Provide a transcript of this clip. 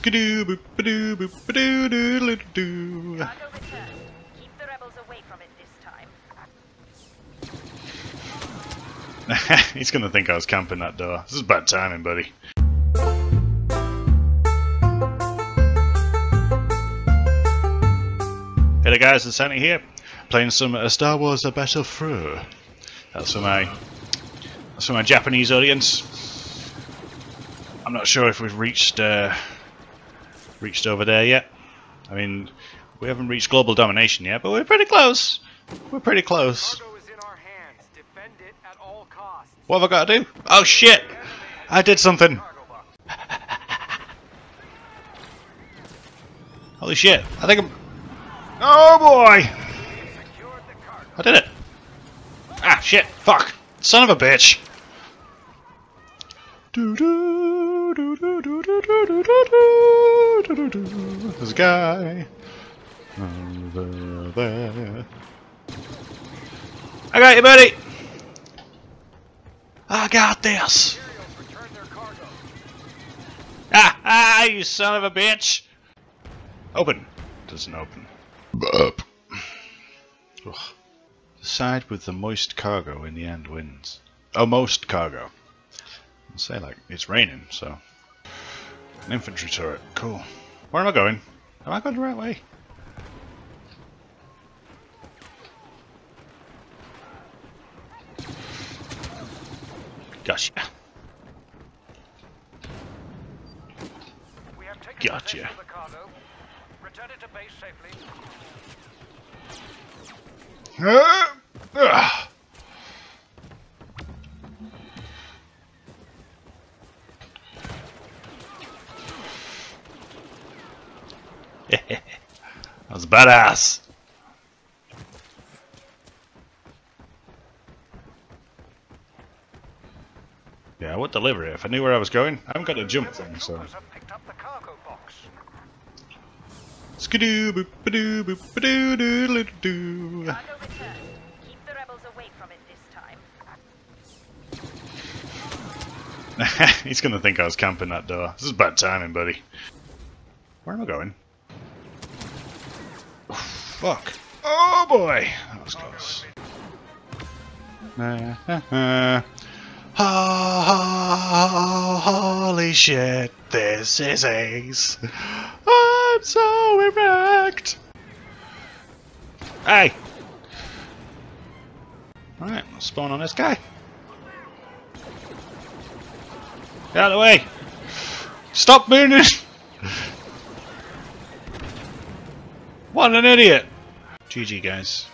Skidoo boop badoo boop doo doo doo. The. He's gonna think I was camping that door. This is bad timing, buddy. Hey there guys, it's Sandy here, playing some uh, Star Wars A Battle Through. That's for my that's for my Japanese audience. I'm not sure if we've reached uh, reached over there yet. I mean, we haven't reached global domination yet, but we're pretty close. We're pretty close. Cargo is in our hands. Defend it at all costs. What have I got to do? Oh shit! I did something. Holy shit! I think I'm. Oh boy! Secured the cargo. I did it! Ah shit! Fuck! Son of a bitch! There's a guy over there. I got you, buddy! I got this! Imperials return their cargo. Ah, ah, you son of a bitch! Open. Doesn't open. Up. Ugh. The side with the moist cargo in the end wins. Oh, most cargo. I'll say like it's raining, so. An infantry turret. Cool. Where am I going? Am I going the right way? Gotcha. We have taken Gotcha. the cargo. Return it to base safely. Ah! Ah! That was badass. Yeah, I would deliver it if I knew where I was going. I haven't got a jump thing, so. Skidoo boop badoo boop badoo doo doo doo. Returned. Keep the rebels away from it this time. He's gonna think I was camping that door. This is bad timing, buddy. Where am I going? Oh, fuck. Oh boy! That was close. Nah, nah, nah. Ah, holy shit, this is ace. I'm so erect. Hey! Alright, let's spawn on this guy. Get out of the way! Stop moving! what an idiot! GG guys.